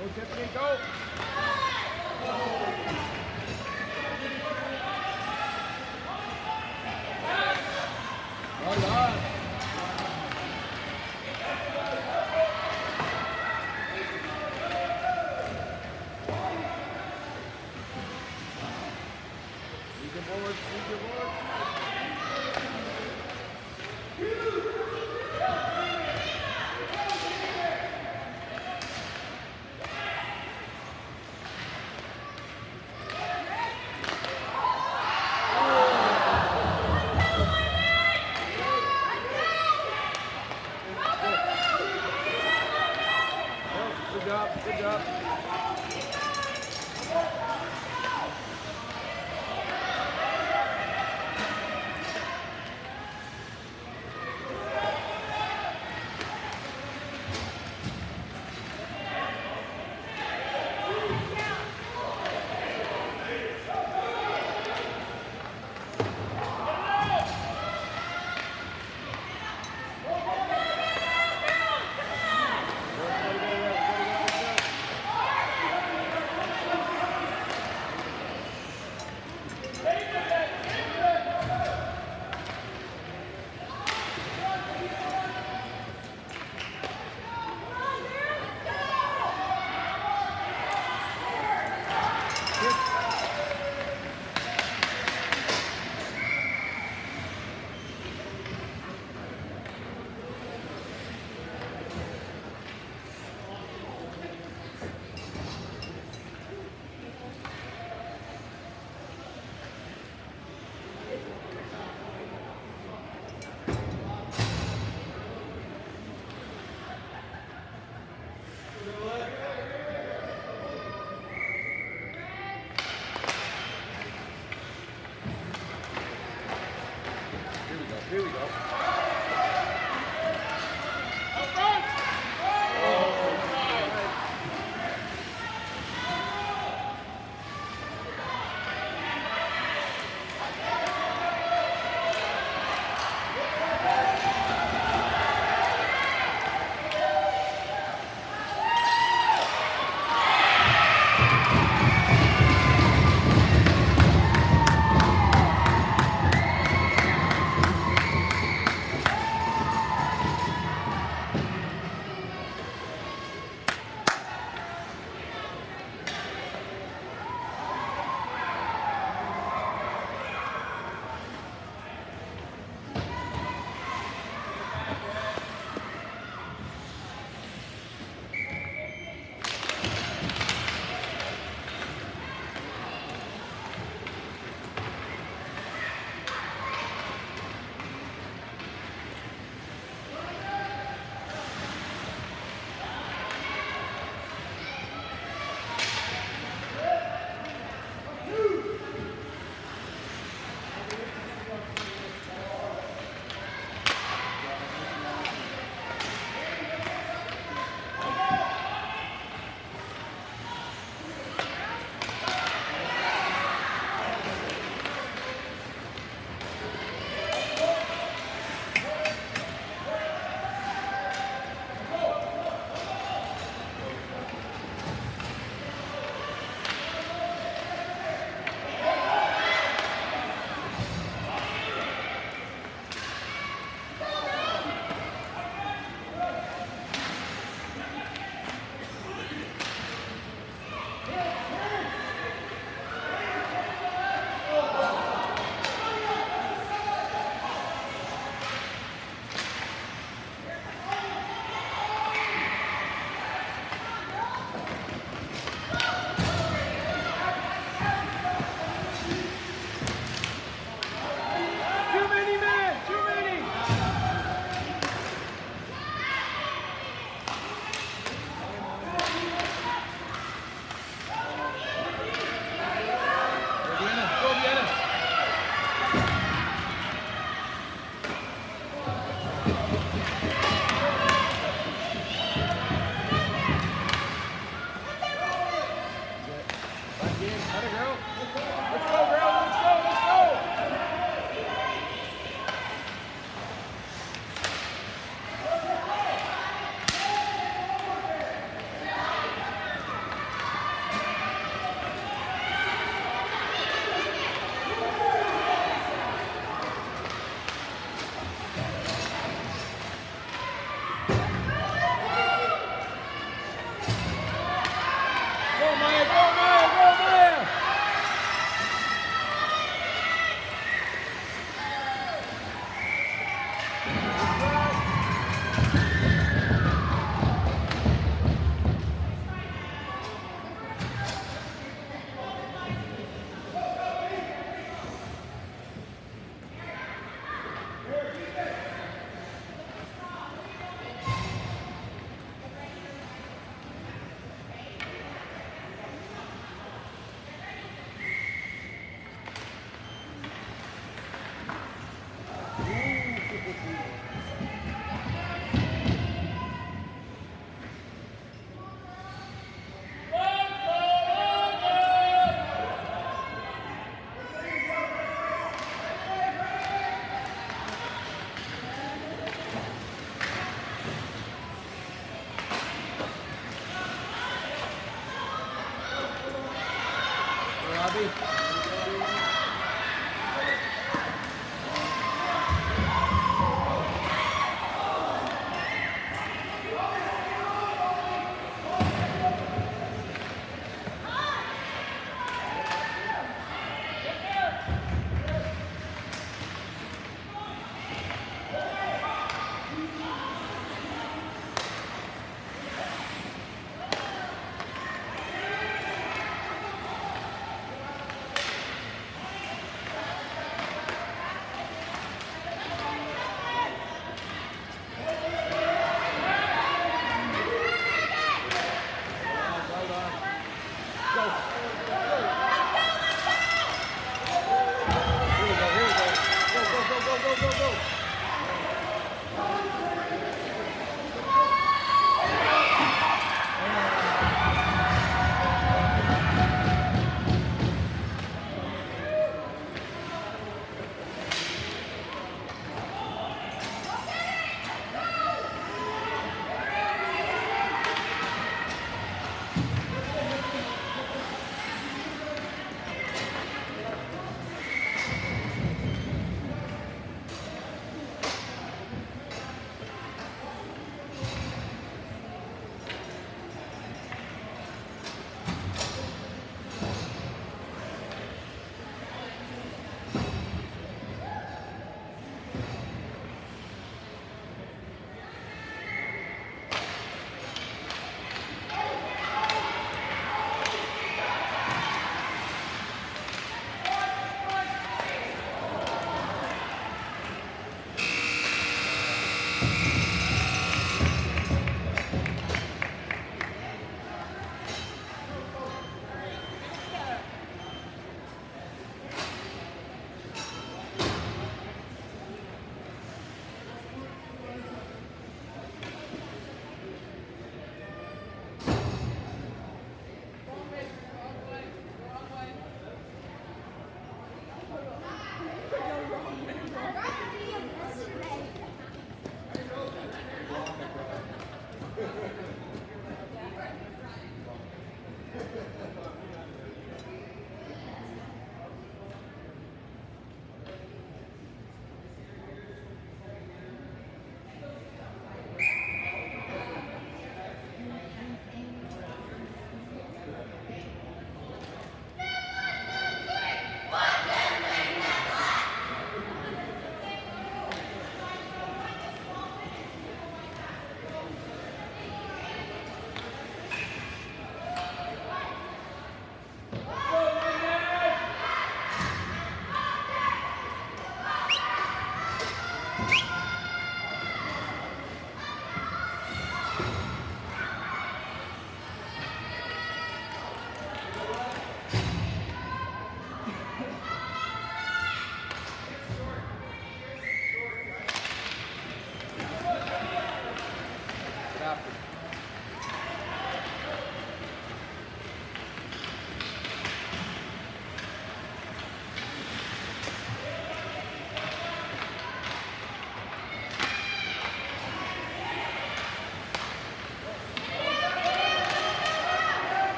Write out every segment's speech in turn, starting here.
Go, Tiffany, go. Well done.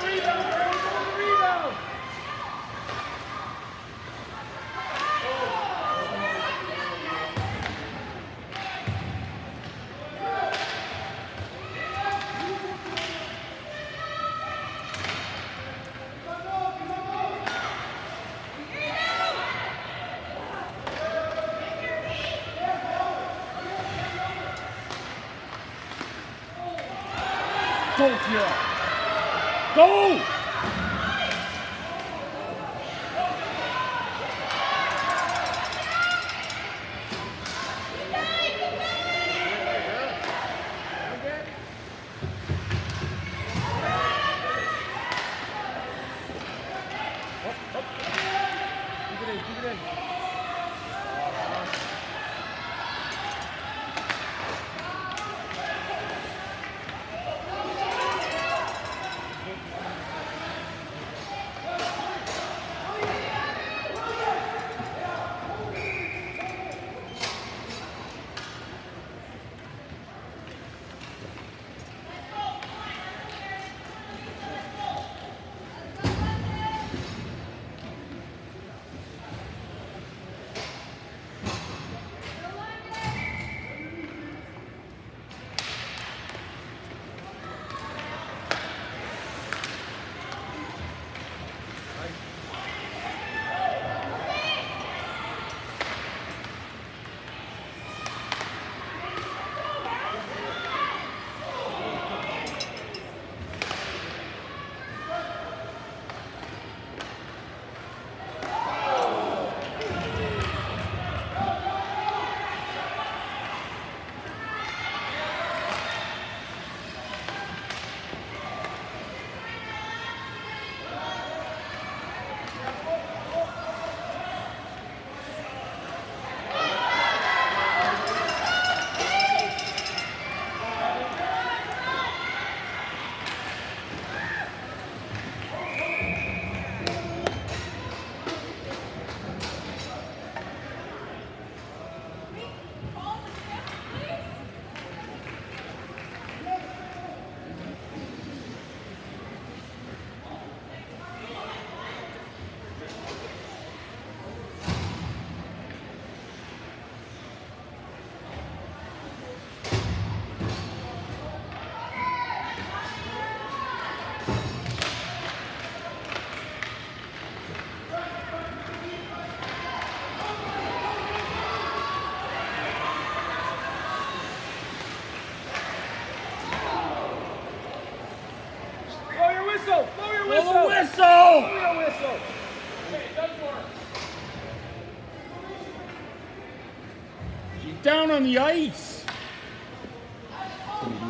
Three, Go! She's down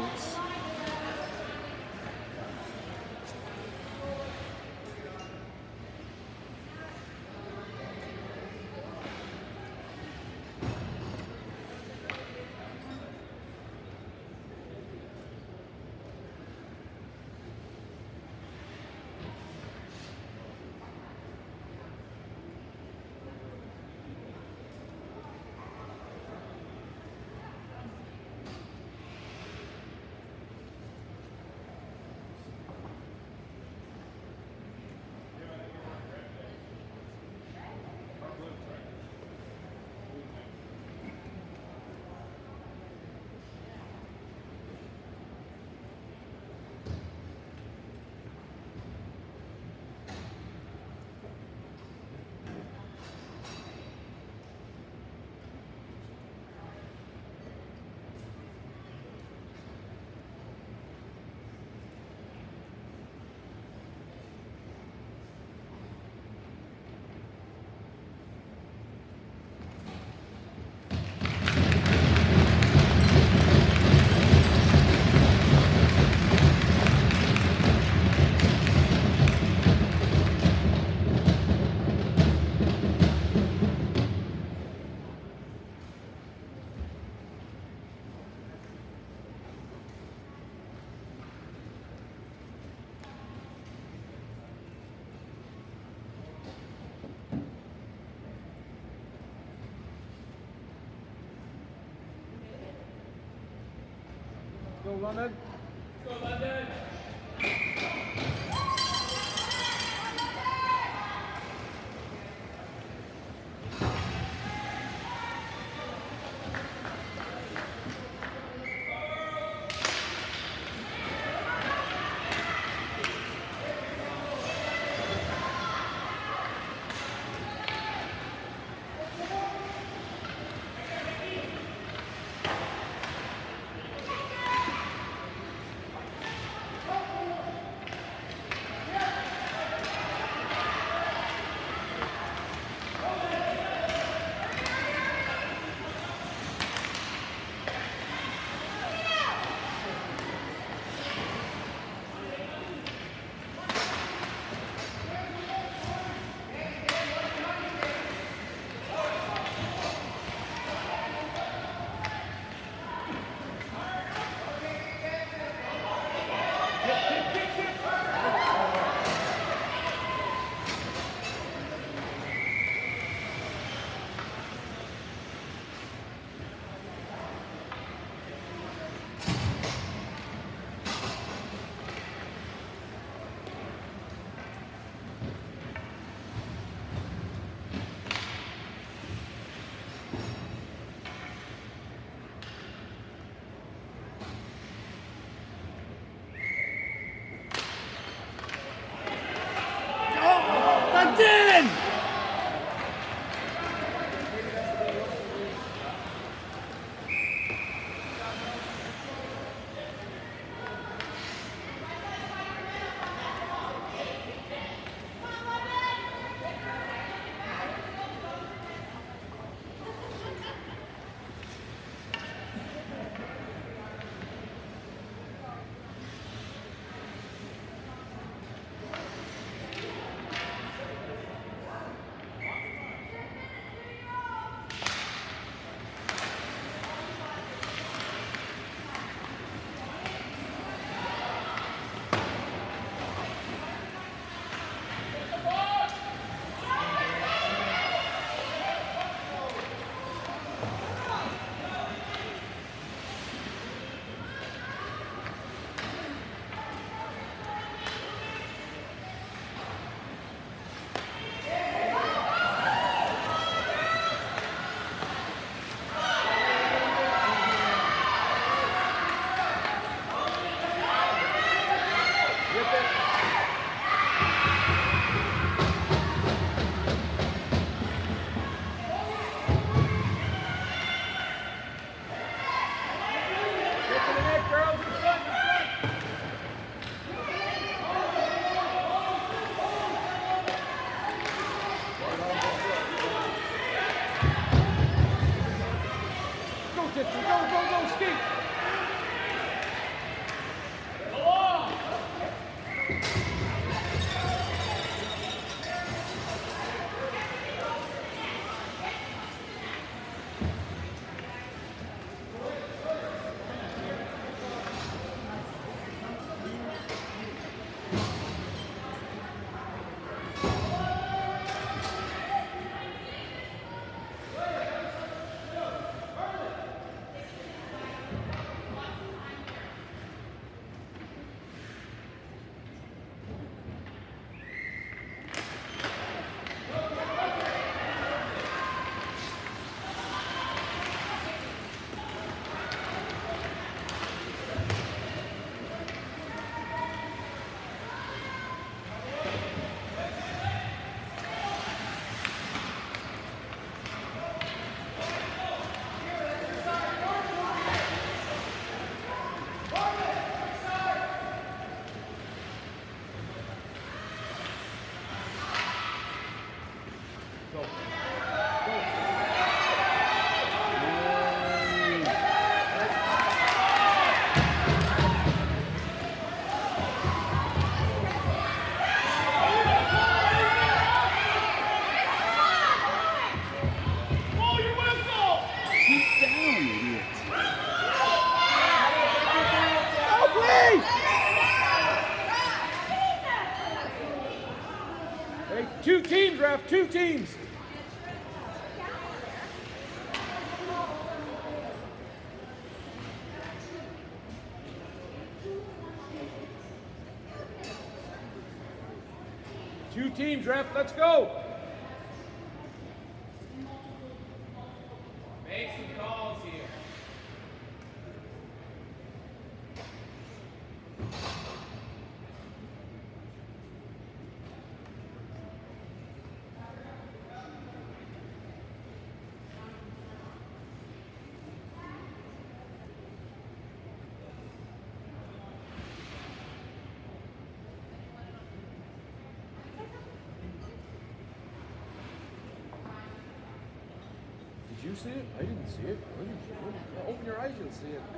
on Girls, draft. Let's go. see it. Open your eyes, you'll see it.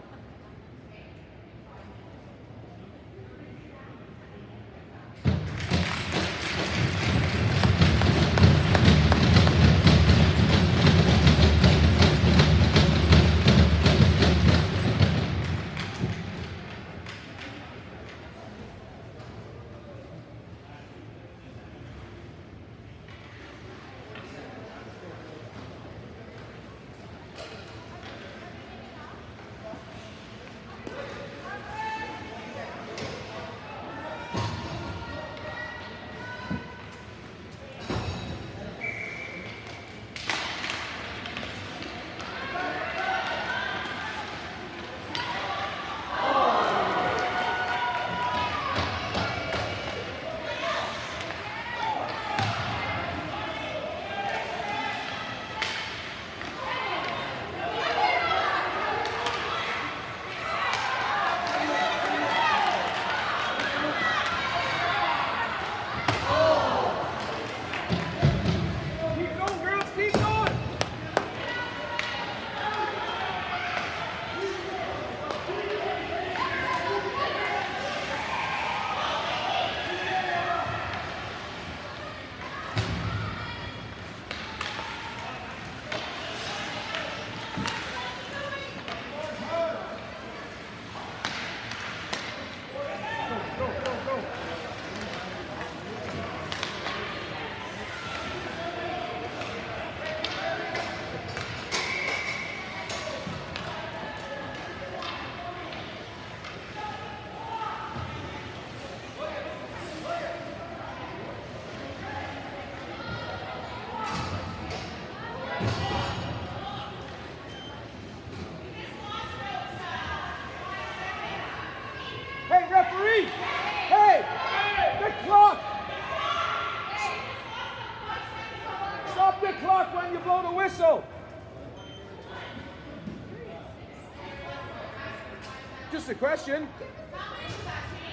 the question.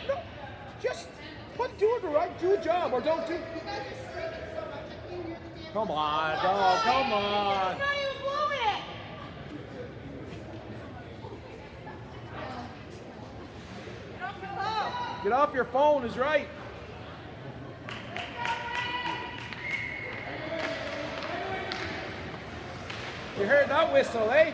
No, just put do it right, do a job, or don't do. Come on, oh, come on. Get off your phone is right. You heard that whistle, eh?